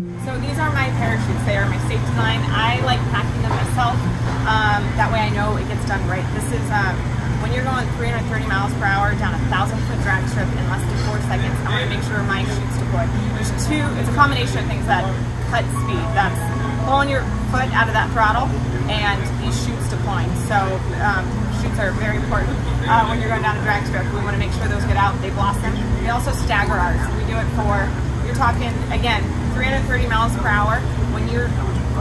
So these are my parachutes. They are my safety line. I like packing them myself. Um, that way I know it gets done right. This is um, when you're going 330 miles per hour down a thousand foot drag strip in less than four seconds. I want to make sure my chutes deploy. There's two. It's a combination of things that cut speed. That's pulling your foot out of that throttle and these chutes deploying. So um, chutes are very important uh, when you're going down a drag strip. We want to make sure those get out. They blossom. We also stagger ours. We do it for you're talking, again, 330 miles per hour. When you're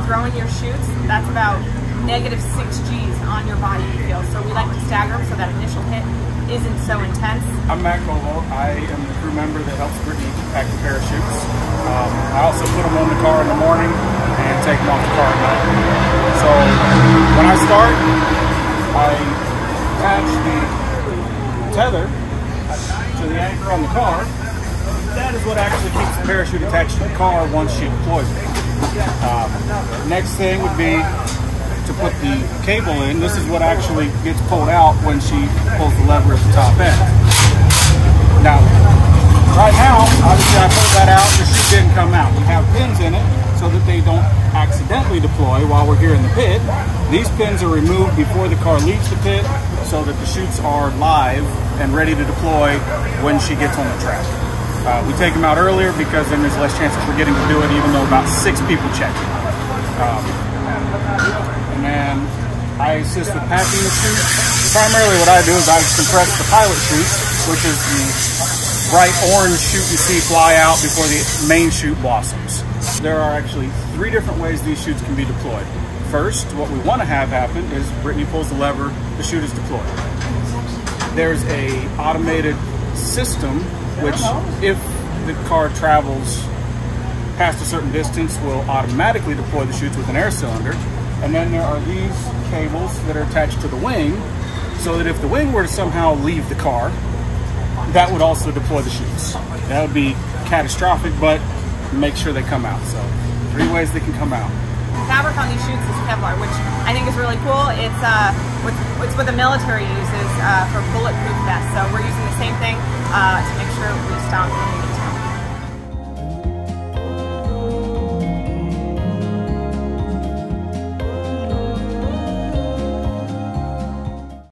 throwing your chutes, that's about negative 6 Gs on your body feel. So we like to stagger so that initial hit isn't so intense. I'm Matt Colo. I am the crew member that helps Brittany pack the parachutes. Um, I also put them on the car in the morning and take them off the car at night. So when I start, I attach the tether to the anchor on the car that is what actually keeps the parachute attached to the car once she deploys it. Um, next thing would be to put the cable in. This is what actually gets pulled out when she pulls the lever at the top end. Now, right now, obviously I pulled that out, the chute didn't come out. We have pins in it so that they don't accidentally deploy while we're here in the pit. These pins are removed before the car leaves the pit so that the chutes are live and ready to deploy when she gets on the track. Uh, we take them out earlier because then there's less chance of forgetting to do it, even though about six people check. Um, and then I assist with packing the chute. Primarily what I do is I compress the pilot chute, which is the bright orange chute you see fly out before the main chute blossoms. There are actually three different ways these chutes can be deployed. First, what we want to have happen is Brittany pulls the lever, the chute is deployed. There's a automated system which if the car travels past a certain distance will automatically deploy the chutes with an air cylinder. And then there are these cables that are attached to the wing so that if the wing were to somehow leave the car, that would also deploy the chutes. That would be catastrophic, but make sure they come out. So three ways they can come out. Fabric on these chutes is Kevlar, which I think is really cool. It's uh, it's what the military uses uh, for bulletproof vests. So we're using the same thing uh, to make sure we stop